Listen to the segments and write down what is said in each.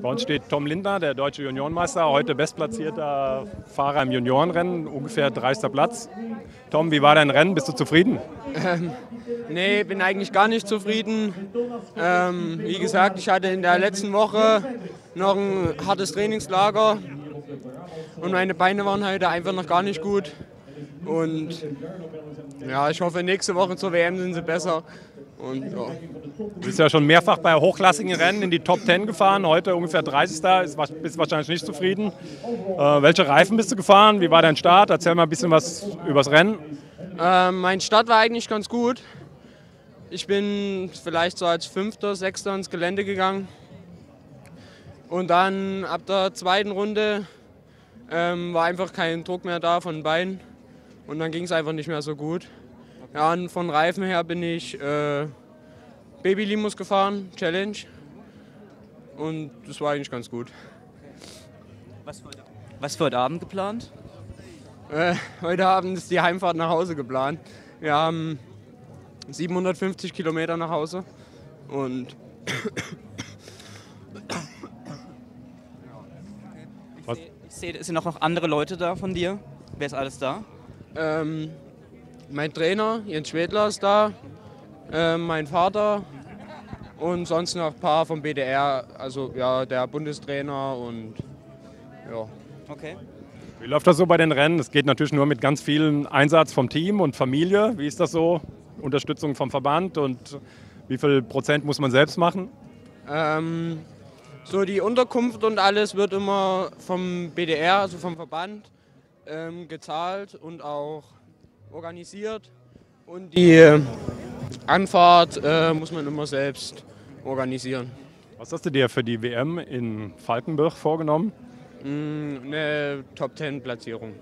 Bei uns steht Tom Lindner, der deutsche Juniorenmeister, heute bestplatzierter Fahrer im Juniorenrennen, ungefähr 30. Platz. Tom, wie war dein Rennen? Bist du zufrieden? Ähm, nee, bin eigentlich gar nicht zufrieden. Ähm, wie gesagt, ich hatte in der letzten Woche noch ein hartes Trainingslager und meine Beine waren heute einfach noch gar nicht gut. Und ja, ich hoffe, nächste Woche zur WM sind sie besser. Und, ja. Du bist ja schon mehrfach bei hochklassigen Rennen in die Top 10 gefahren, heute ungefähr 30. Bist wahrscheinlich nicht zufrieden. Äh, welche Reifen bist du gefahren? Wie war dein Start? Erzähl mal ein bisschen was übers Rennen. Äh, mein Start war eigentlich ganz gut. Ich bin vielleicht so als Fünfter, Sechster ins Gelände gegangen. Und dann ab der zweiten Runde ähm, war einfach kein Druck mehr da von den Beinen. Und dann ging es einfach nicht mehr so gut. Ja, und von Reifen her bin ich äh, Baby Limus gefahren, Challenge. Und das war eigentlich ganz gut. Was für, was für heute Abend geplant? Äh, heute Abend ist die Heimfahrt nach Hause geplant. Wir haben 750 Kilometer nach Hause und ich sehe, seh, sind auch noch andere Leute da von dir. Wer ist alles da? Ähm, mein Trainer, Jens Schwedler, ist da, äh, mein Vater und sonst noch ein paar vom BDR, also ja, der Bundestrainer und ja. Okay. Wie läuft das so bei den Rennen? Es geht natürlich nur mit ganz viel Einsatz vom Team und Familie. Wie ist das so? Unterstützung vom Verband und wie viel Prozent muss man selbst machen? Ähm, so die Unterkunft und alles wird immer vom BDR, also vom Verband, ähm, gezahlt und auch organisiert. Und die Anfahrt äh, muss man immer selbst organisieren. Was hast du dir für die WM in Falkenburg vorgenommen? Mm, eine Top 10 Platzierung.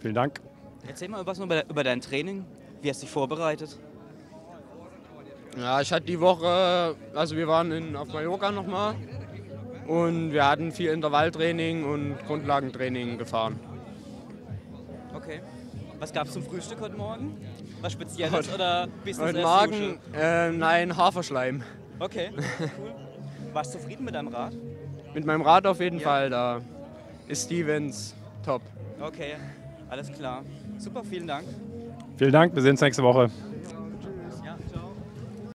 Vielen Dank. Erzähl mal was über, über dein Training. Wie hast du dich vorbereitet? Ja, ich hatte die Woche, also wir waren in, auf Mallorca nochmal und wir hatten viel Intervalltraining und Grundlagentraining gefahren. Okay. Was gab es zum Frühstück heute Morgen? Was Spezielles oder Business Heute Morgen, äh, nein, Haferschleim. Okay, cool. Warst du zufrieden mit deinem Rad? Mit meinem Rad auf jeden Ja. Fall, da ist Stevens top. Okay, alles klar. Super, vielen Dank. Vielen Dank. Wir sehen uns nächste Woche.